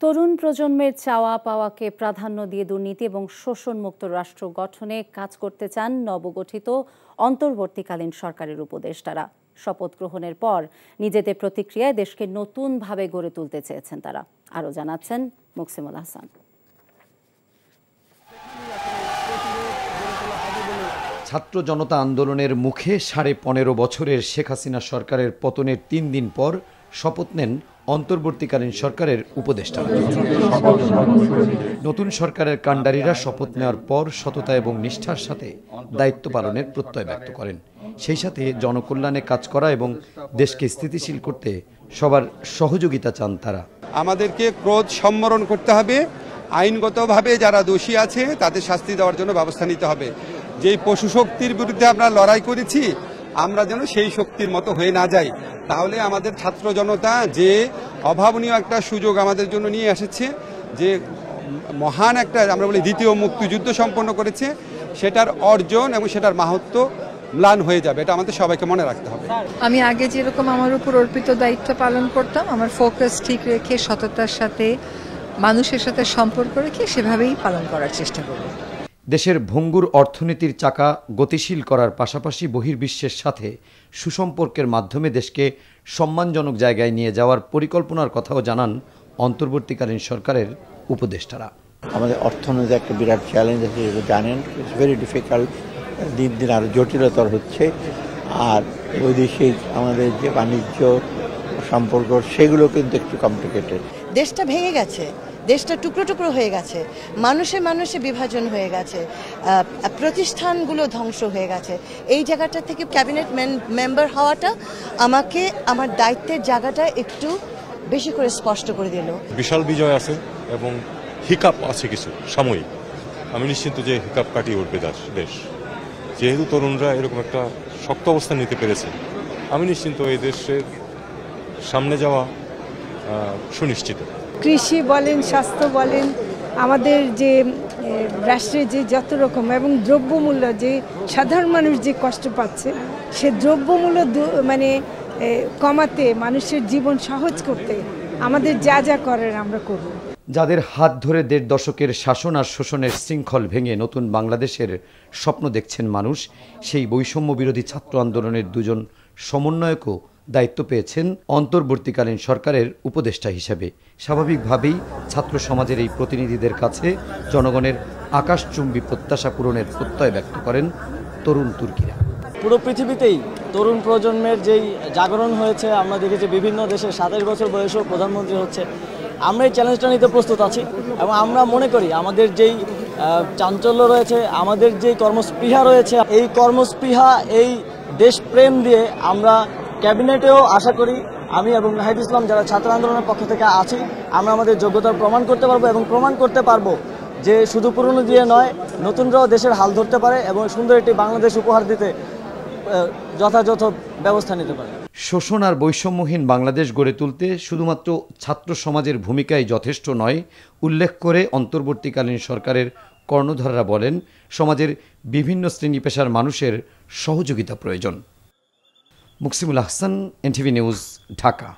তরুণ প্রজন্মের চাওয়া পাওয়াকে প্রাধান্য দিয়ে দুর্নীতি এবং শোষণমুক্ত রাষ্ট্র গঠনে কাজ করতে চান নবগঠিত অন্তর্বর্তীকালীন সরকারের উপদেষ্টারা। শপথ গ্রহণের পর নিজেদের প্রতিক্রিয়ায় দেশকে নতুনভাবে গড়ে তুলতে চেয়েছেন তারা। আরও জানাচ্ছেন মুকসিমুল হাসান। ছাত্র জনতা আন্দোলনের মুখে সাড়ে পনেরো বছরের শেখ হাসিনা সরকারের পতনের তিন দিন পর শপথ নেন অন্তর্বর্তীকালীন সরকারের উপদেষ্টা। নতুন সরকারের কাণ্ডারীরা শপথ নেওয়ার পর সততা এবং নিষ্ঠার সাথে দায়িত্ব পালনের প্রত্যয় ব্যক্ত করেন। সেই সাথে জনকল্যাণে কাজ করা এবং দেশকে স্থিতিশীল করতে সবার সহযোগিতা চান তারা। আমাদেরকে ক্রোধ সম্মরণ করতে হবে। আইনগতভাবে যারা দোষী আছে, তাদের শাস্তি দেওয়ার জন্য ব্যবস্থা নিতে হবে। যেই পশু শক্তির বিরুদ্ধে আমরা লড়াই করেছি, আমরা যেন সেই শক্তির মতো হয়ে না যাই। তাহলে আমাদের ছাত্র জনতা যে অভাবনীয় একটা সুযোগ আমাদের জন্য নিয়ে এসেছে যে মহান একটা আমরা বলি দ্বিতীয় মুক্তিযুদ্ধ সম্পন্ন করেছে সেটার অর্জন এবং সেটার মাহাত্ম ম্লান হয়ে যাবে এটা আমাদের সবাইকে মনে রাখতে হবে। আমি আগে যেরকম আমার উপর অর্পিত দায়িত্ব পালন করতাম আমার ফোকাস ঠিক রেখে সততার সাথে মানুষের সাথে সম্পর্ক রেখে সেভাবেই পালন করার চেষ্টা করব। দেশের ভঙ্গুর অর্থনীতির চাকা গতিশীল করার পাশাপাশি বহির্বিশ্বের সাথে সুসম্পর্কের মাধ্যমে দেশকে সম্মানজনক জায়গায় নিয়ে যাওয়ার পরিকল্পনার কথাও জানান অন্তর্বর্তীকালীন সরকারের উপদেষ্টারা। আমাদের অর্থনীতি একটা বিরাট চ্যালেঞ্জ আছে যেটা জানেন ইটস ভেরি ডিফিকাল্ট দিন দিন আরও জটিলতর হচ্ছে। আর বৈদেশিক আমাদের যে বাণিজ্য সম্পর্ক সেগুলো কিন্তু একটু কমপ্লিকেটেড দেশটা ভেঙে গেছে। দেশটা টুকরো টুকরো হয়ে গেছে, মানুষে মানুষে বিভাজন হয়ে গেছে প্রতিষ্ঠানগুলো ধ্বংস হয়ে গেছে। এই জায়গাটা থেকে ক্যাবিনেট মেম্বার হওয়াটা আমাকে, আমার দায়িত্বের জায়গাটা একটু বেশি করে স্পষ্ট করে দিল। বিশাল বিজয় আছে এবং হিকাপ আছে কিছু, সাময়িক। আমি নিশ্চিন্ত যে হিকাপ কাটিয়ে উঠবে দেশ যেহেতু তরুণরা এরকম একটা শক্ত অবস্থান নিতে পেরেছে, আমি নিশ্চিন্ত এই দেশের সামনে যাওয়া সুনিশ্চিত। কৃষি বলেন, স্বাস্থ্য বলেন, আমাদের যে রাষ্ট্রে যে যত রকম এবং দ্রব্যমূল্য যে সাধারণ মানুষ যে কষ্ট পাচ্ছে, সে দ্রব্যমূল্য মানে কমাতে, মানুষের জীবন সহজ করতে আমাদের যা যা করার আমরা করব। যাদের হাত ধরে দেড় দশকের শাসন আর শোষণের শৃঙ্খল ভেঙে নতুন বাংলাদেশের স্বপ্ন দেখছেন মানুষ, সেই বৈষম্য বিরোধী ছাত্র আন্দোলনের দুজন সমন্বয়কও দায়িত্ব পেয়েছেন অন্তর্বর্তীকালীন সরকারের উপদেষ্টা হিসেবে। স্বাভাবিকভাবেই ছাত্র সমাজের এই প্রতিনিধিদের কাছে জনগণের আকাশচুম্বী প্রত্যাশা পূরণের প্রত্যয় ব্যক্ত করেন তরুণ তুর্কিরা। পুরো পৃথিবীতেই তরুণ প্রজন্মের যেই জাগরণ হয়েছে, আমরা দেখেছি বিভিন্ন দেশে সাতাশ বছর বয়সেও প্রধানমন্ত্রী হচ্ছে। আমরা এই চ্যালেঞ্জটা নিতে প্রস্তুত আছি এবং আমরা মনে করি আমাদের যেই চাঞ্চল্য রয়েছে, আমাদের যেই কর্মস্পৃহা রয়েছে, এই কর্মস্পৃহা, এই দেশপ্রেম দিয়ে আমরা ক্যাবিনেটেও আশা করি আমি এবং নাহিদ ইসলাম যারা ছাত্র আন্দোলনের পক্ষ থেকে আছি, আমরা আমাদের যোগ্যতার প্রমাণ করতে পারব এবং প্রমাণ করতে পারব যে শুধু পুরনো দিয়ে নয়, নতুনরাও দেশের হাল ধরতে পারে এবং সুন্দর একটি বাংলাদেশ উপহার দিতে যথাযথ ব্যবস্থা নিতে পারে। শোষণ আর বৈষম্যহীন বাংলাদেশ গড়ে তুলতে শুধুমাত্র ছাত্র সমাজের ভূমিকাই যথেষ্ট নয়, উল্লেখ করে অন্তর্বর্তীকালীন সরকারের কর্ণধাররা বলেন, সমাজের বিভিন্ন শ্রেণি পেশার মানুষের সহযোগিতা প্রয়োজন। Muksimul Ahsan NTV news Dhaka